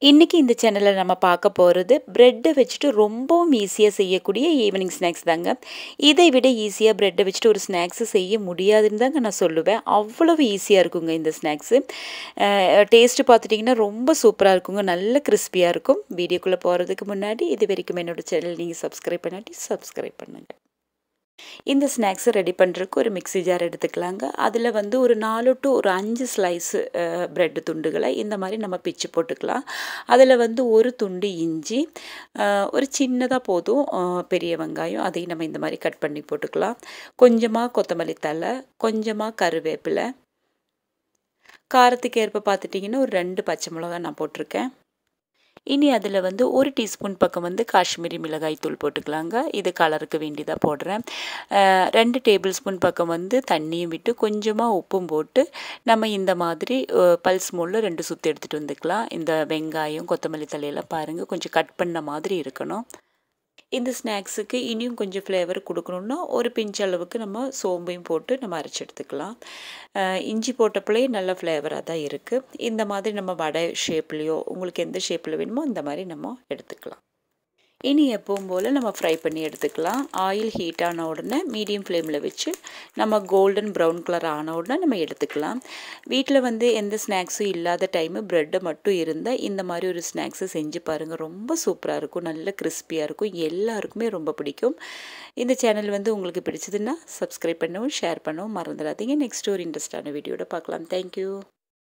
இன்றைக்கி இந்த சேனலில் நம்ம பார்க்க போகிறது ப்ரெட்டை வச்சுட்டு ரொம்பவும் ஈஸியாக செய்யக்கூடிய ஈவினிங் ஸ்நாக்ஸ் தாங்க. இதை விட ஈஸியாக ப்ரெட்டை வச்சுட்டு ஒரு ஸ்நாக்ஸு செய்ய முடியாதுன்னு தாங்க நான் சொல்லுவேன். அவ்வளவு ஈஸியாக இருக்குங்க இந்த ஸ்நாக்ஸு டேஸ்ட்டு பார்த்துட்டிங்கன்னா ரொம்ப சூப்பராக இருக்குங்க. நல்ல கிறிஸ்பியாக இருக்கும். வீடியோக்குள்ளே போகிறதுக்கு முன்னாடி இது வரைக்கும் என்னோடய சேனல் நீங்கள் சப்ஸ்கிரைப் பண்ணாட்டி சப்ஸ்கிரைப் பண்ணுங்கள் இந்த ஸ்நாக்ஸை ரெடி பண்ணுறதுக்கு ஒரு மிக்ஸி ஜார் எடுத்துக்கலாங்க. அதில் வந்து ஒரு நாலு டு ஒரு அஞ்சு ஸ்லைஸு ப்ரெட்டு துண்டுகளை இந்த மாதிரி நம்ம பிச்சு போட்டுக்கலாம். அதில் வந்து ஒரு துண்டு இஞ்சி ஒரு சின்னதாக போதும் பெரிய வெங்காயம் அதையும் நம்ம இந்த மாதிரி கட் பண்ணி போட்டுக்கலாம். கொஞ்சமாக கொத்தமல்லி தழை கொஞ்சமாக கருவேப்பிலை. காரத்துக்கு ஏற்ப பார்த்துட்டிங்கன்னா ஒரு ரெண்டு பச்சை மிளகா நான் போட்டிருக்கேன். இனி அதில் வந்து ஒரு டீஸ்பூன் பக்கம் வந்து காஷ்மீரி மிளகாய் தூள் போட்டுக்கலாங்க. இது கலருக்கு வேண்டியதாக போடுறேன். ரெண்டு டேபிள் ஸ்பூன் பக்கம் வந்து தண்ணியும் விட்டு கொஞ்சமாக உப்பும் போட்டு நம்ம இந்த மாதிரி பல்ஸ் மோலில் ரெண்டு சுற்றி எடுத்துகிட்டு வந்துக்கலாம். இந்த வெங்காயம் கொத்தமல்லி தலையெல்லாம் பாருங்கள் கொஞ்சம் கட் பண்ண மாதிரி இருக்கணும். இந்த ஸ்நாக்ஸுக்கு இனியும் கொஞ்சம் ஃப்ளேவர் கொடுக்கணுன்னா ஒரு பிஞ்ச் அளவுக்கு நம்ம சோம்பையும் போட்டு நம்ம அரைச்சி எடுத்துக்கலாம். இஞ்சி போட்டப்பலே நல்ல ஃப்ளேவராக தான் இருக்குது இந்த மாதிரி நம்ம வடை ஷேப்லேயோ உங்களுக்கு எந்த ஷேப்பில் வேணுமோ இந்த மாதிரி நம்ம எடுத்துக்கலாம். இனி எப்பவும் போல் நம்ம ஃப்ரை பண்ணி எடுத்துக்கலாம். ஆயில் ஹீட் ஆன உடனே மீடியம் ஃப்ளேமில் வச்சு நம்ம கோல்டன் ப்ரௌன் கலர் ஆன உடனே நம்ம எடுத்துக்கலாம். வீட்டில் வந்து எந்த ஸ்நாக்ஸும் இல்லாத டைமு ப்ரெட்டு மட்டும் இருந்தால் இந்த மாதிரி ஒரு ஸ்நாக்ஸை செஞ்சு பாருங்கள் ரொம்ப சூப்பராக இருக்கும். நல்ல கிறிஸ்பியாக இருக்கும். எல்லாருக்குமே ரொம்ப பிடிக்கும். இந்த சேனல் வந்து உங்களுக்கு பிடிச்சதுன்னா சப்ஸ்கிரைப் பண்ணவும் ஷேர் பண்ணவும் மறந்துடாதீங்க. நெக்ஸ்ட் ஒரு இன்ட்ரெஸ்டான வீடியோட பார்க்கலாம். தேங்க்யூ